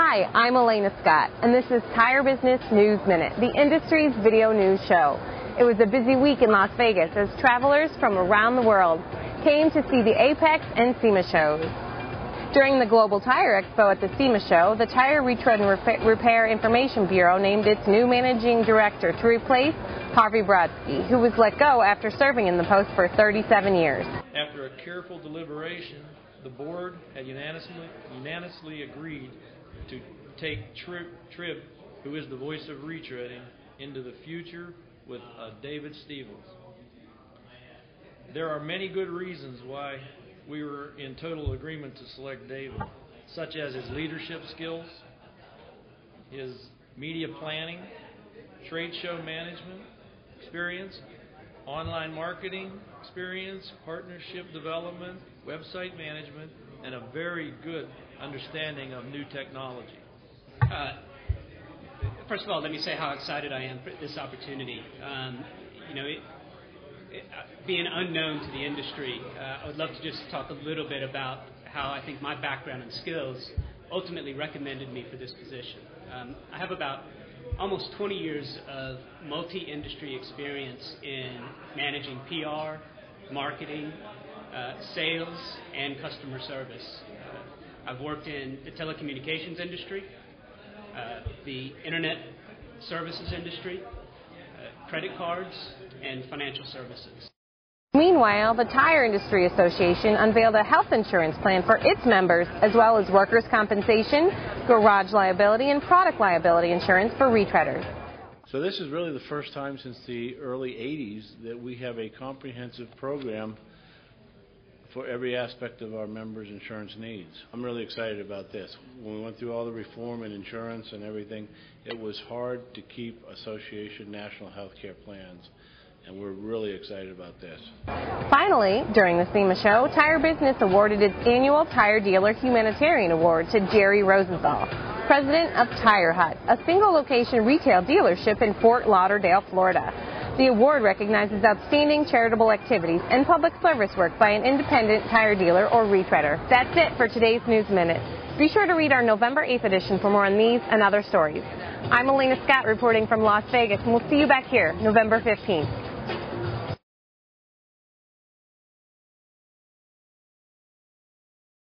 Hi, I'm Elena Scott, and this is Tire Business News Minute, the industry's video news show. It was a busy week in Las Vegas as travelers from around the world came to see the AAPEX and SEMA shows. During the Global Tire Expo at the SEMA show, the Tire Retread and Repair Information Bureau named its new managing director to replace Harvey Brodsky, who was let go after serving in the post for 37 years. After a careful deliberation, the board had unanimously, unanimously agreed to take TRIB, TRIB, who is the voice of retreading, into the future with uh, David Stevens. There are many good reasons why we were in total agreement to select David, such as his leadership skills, his media planning, trade show management experience, online marketing experience, partnership development, website management, and a very good understanding of new technology. Uh, first of all, let me say how excited I am for this opportunity. Um, you know, it, it, uh, being unknown to the industry, uh, I would love to just talk a little bit about how I think my background and skills ultimately recommended me for this position. Um, I have about almost 20 years of multi industry experience in managing PR, marketing, uh, sales, and customer service. Uh, I've worked in the telecommunications industry, uh, the internet services industry, uh, credit cards, and financial services. Meanwhile, the Tire Industry Association unveiled a health insurance plan for its members, as well as workers' compensation, garage liability, and product liability insurance for retreaders. So this is really the first time since the early 80s that we have a comprehensive program for every aspect of our members' insurance needs. I'm really excited about this. When we went through all the reform in insurance and everything, it was hard to keep association national health care plans and we're really excited about this. Finally, during the SEMA show, Tire Business awarded its annual Tire Dealer Humanitarian Award to Jerry Rosenthal, president of Tire Hut, a single location retail dealership in Fort Lauderdale, Florida. The award recognizes outstanding charitable activities and public service work by an independent tire dealer or retreader. That's it for today's News Minute. Be sure to read our November 8th edition for more on these and other stories. I'm Elena Scott reporting from Las Vegas, and we'll see you back here November 15th.